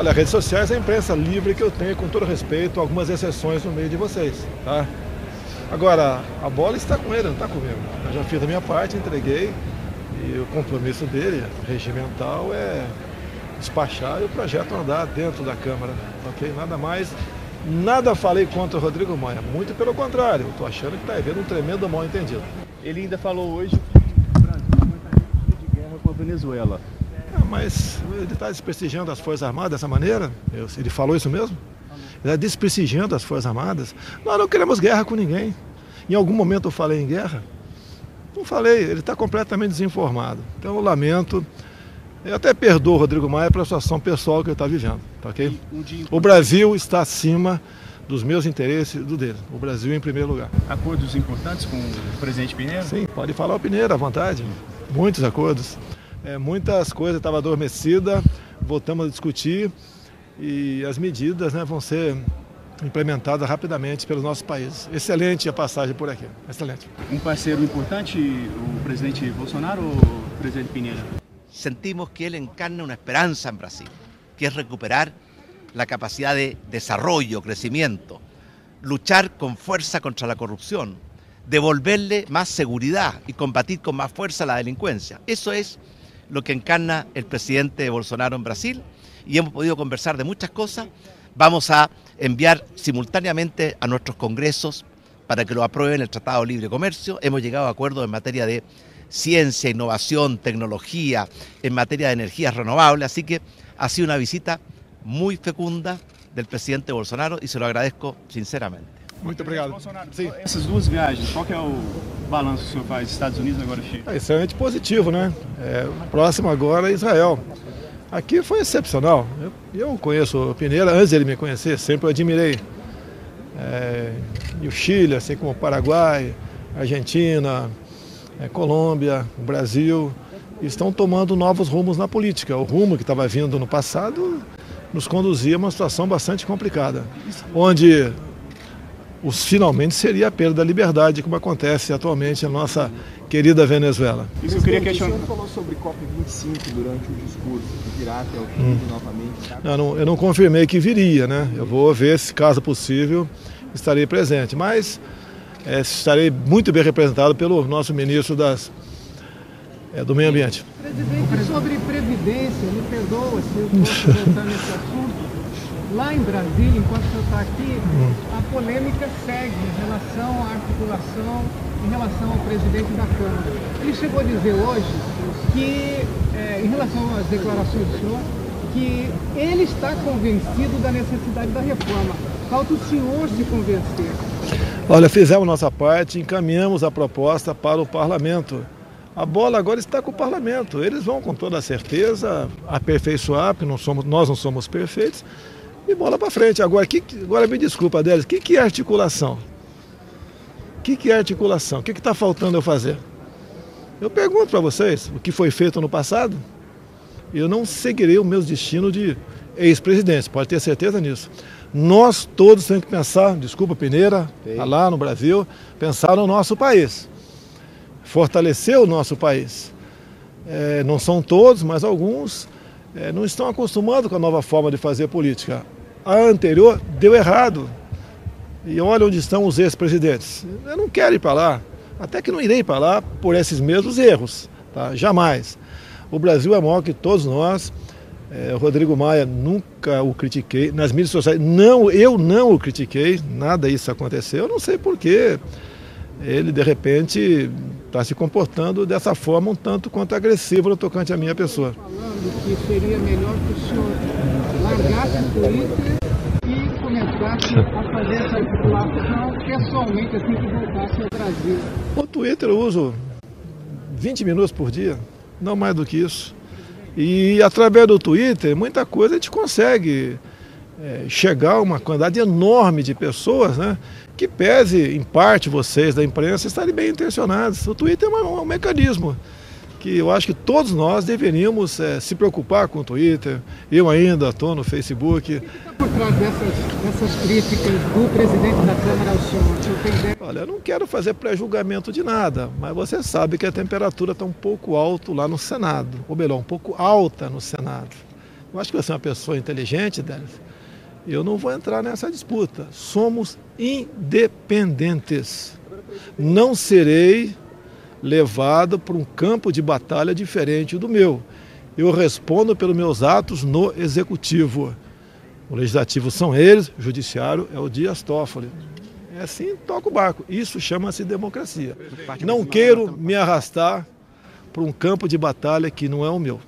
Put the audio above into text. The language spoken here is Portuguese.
Olha, redes sociais é a imprensa livre que eu tenho, com todo respeito, algumas exceções no meio de vocês, tá? Agora, a bola está com ele, não está comigo. Eu já fiz a minha parte, entreguei, e o compromisso dele, regimental, é despachar e o projeto andar dentro da Câmara, ok? Nada mais, nada falei contra o Rodrigo Maia, muito pelo contrário, estou achando que está havendo um tremendo mal entendido. Ele ainda falou hoje que o Brasil em de guerra com a Venezuela. Ah, mas ele está desprestigiando as Forças Armadas dessa maneira? Eu, ele falou isso mesmo? Ele está desprestigiando as Forças Armadas? Nós não queremos guerra com ninguém. Em algum momento eu falei em guerra? Não falei, ele está completamente desinformado. Então eu lamento. Eu até perdoo o Rodrigo Maia pela situação pessoal que ele está vivendo, tá ok? O Brasil está acima dos meus interesses e do dele. O Brasil em primeiro lugar. Acordos importantes com o presidente Pinheiro? Sim, pode falar o Pinheiro à vontade. Muitos acordos. É, muitas coisas estavam adormecidas, voltamos a discutir e as medidas né, vão ser implementadas rapidamente pelos nossos países. Excelente a passagem por aqui, excelente. Um parceiro importante, o presidente Bolsonaro ou o presidente Pinheiro? Sentimos que ele encarna uma esperança em Brasil, que é recuperar a capacidade de desarrollo, crecimiento, luchar con fuerza contra a corrupção, devolverle mais segurança e combatir com mais força a delinquência. Isso é lo que encarna el presidente Bolsonaro en Brasil y hemos podido conversar de muchas cosas. Vamos a enviar simultáneamente a nuestros congresos para que lo aprueben el Tratado de Libre Comercio. Hemos llegado a acuerdos en materia de ciencia, innovación, tecnología, en materia de energías renovables. Así que ha sido una visita muy fecunda del presidente Bolsonaro y se lo agradezco sinceramente. Muito obrigado. Sim. Essas duas viagens, qual que é o balanço que o senhor faz dos Estados Unidos agora Chile? É extremamente positivo, né? É, próximo agora é Israel. Aqui foi excepcional. Eu, eu conheço o Pineira antes dele me conhecer, sempre o admirei. É, e o Chile, assim como o Paraguai, Argentina, é, Colômbia, o Brasil, estão tomando novos rumos na política. O rumo que estava vindo no passado nos conduzia a uma situação bastante complicada, onde os finalmente seria a perda da liberdade, como acontece atualmente na nossa querida Venezuela. Isso eu queria questionar. O senhor falou sobre COP25 durante o discurso, que virá até o fim hum. novamente. Não, não, eu não confirmei que viria, né? Eu vou ver se, caso possível, estarei presente. Mas é, estarei muito bem representado pelo nosso ministro das, é, do Meio Ambiente. Presidente, sobre Previdência, me perdoa se eu posso voltar nesse assunto. Lá em Brasília, enquanto o senhor está aqui, hum. a polêmica segue em relação à articulação, em relação ao presidente da Câmara. Ele chegou a dizer hoje que, é, em relação às declarações do senhor, que ele está convencido da necessidade da reforma. Falta o senhor se convencer. Olha, fizemos nossa parte, encaminhamos a proposta para o parlamento. A bola agora está com o parlamento. Eles vão, com toda certeza, aperfeiçoar, porque não somos, nós não somos perfeitos, e bola para frente. Agora, que, agora me desculpa, Délis, o que, que é articulação? O que, que é articulação? O que está faltando eu fazer? Eu pergunto para vocês o que foi feito no passado. Eu não seguirei o meu destino de ex-presidente, pode ter certeza nisso. Nós todos temos que pensar, desculpa Peneira, tá lá no Brasil, pensar no nosso país. Fortalecer o nosso país. É, não são todos, mas alguns é, não estão acostumados com a nova forma de fazer política. A anterior deu errado. E olha onde estão os ex-presidentes. Eu não quero ir para lá, até que não irei para lá por esses mesmos erros, tá? jamais. O Brasil é maior que todos nós. É, Rodrigo Maia nunca o critiquei nas mídias sociais. Não, eu não o critiquei, nada isso aconteceu. Eu não sei porquê ele de repente está se comportando dessa forma um tanto quanto agressivo no tocante à minha pessoa. Falando que seria melhor que o senhor largasse o Twitter e começasse a fazer essa articulação pessoalmente assim que voltasse ao Brasil. O Twitter eu uso 20 minutos por dia, não mais do que isso. E através do Twitter, muita coisa a gente consegue é, chegar a uma quantidade enorme de pessoas, né? Que pese, em parte, vocês da imprensa estarem bem intencionados. O Twitter é um, um mecanismo que eu acho que todos nós deveríamos é, se preocupar com o Twitter. Eu ainda estou no Facebook. O que está por trás dessas, dessas críticas do presidente da Câmara ao senhor? Olha, eu não quero fazer pré-julgamento de nada, mas você sabe que a temperatura está um pouco alta lá no Senado, ou melhor, um pouco alta no Senado. Eu acho que você é uma pessoa inteligente, Délis. Eu não vou entrar nessa disputa. Somos independentes. Não serei levado para um campo de batalha diferente do meu. Eu respondo pelos meus atos no executivo. O legislativo são eles, o judiciário é o Dias Toffoli. É assim, toca o barco. Isso chama-se democracia. Não quero me arrastar para um campo de batalha que não é o meu.